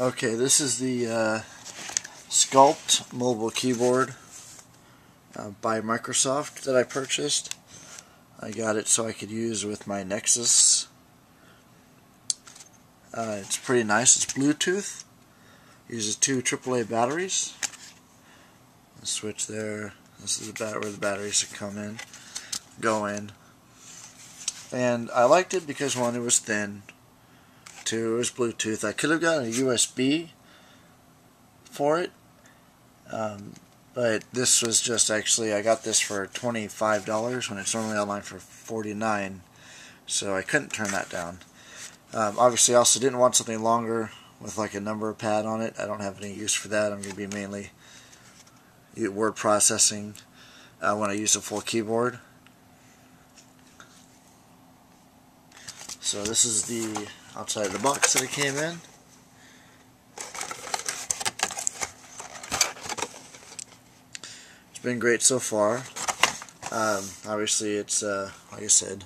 Okay, this is the uh, Sculpt mobile keyboard uh, by Microsoft that I purchased. I got it so I could use with my Nexus. Uh, it's pretty nice. It's Bluetooth. Uses two AAA batteries. The switch there. This is bat where the batteries come in, go in. And I liked it because one, it was thin. It was Bluetooth. I could have gotten a USB for it, um, but this was just actually I got this for twenty five dollars when it's normally online for forty nine, so I couldn't turn that down. Um, obviously, I also didn't want something longer with like a number pad on it. I don't have any use for that. I'm going to be mainly word processing uh, when I use a full keyboard. So this is the outside of the box that it came in. It's been great so far. Um, obviously it's, uh, like I said,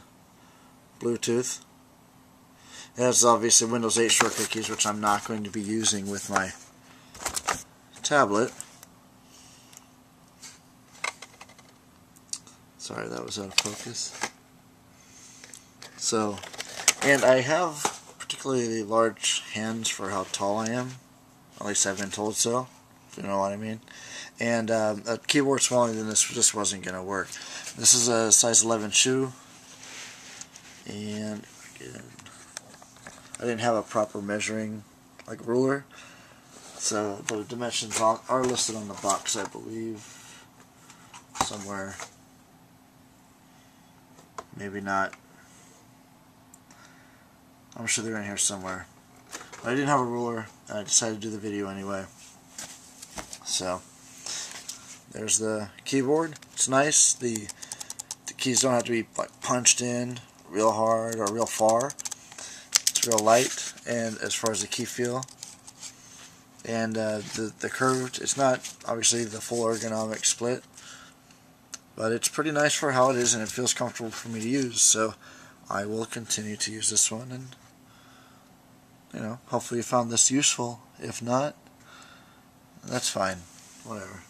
Bluetooth. It has obviously Windows 8 shortcut keys, which I'm not going to be using with my tablet. Sorry, that was out of focus. So, and I have particularly large hands for how tall I am. At least I've been told so, if you know what I mean. And um, a keyboard smaller than this just wasn't going to work. This is a size 11 shoe. And again, I didn't have a proper measuring like ruler. So the dimensions are listed on the box, I believe, somewhere. Maybe not. I'm sure they're in here somewhere. But I didn't have a ruler, and I decided to do the video anyway. So, there's the keyboard. It's nice. The, the keys don't have to be like punched in real hard or real far. It's real light, and as far as the key feel. And uh, the, the curved, it's not obviously the full ergonomic split, but it's pretty nice for how it is, and it feels comfortable for me to use. So, I will continue to use this one and you know, hopefully you found this useful. If not, that's fine. Whatever.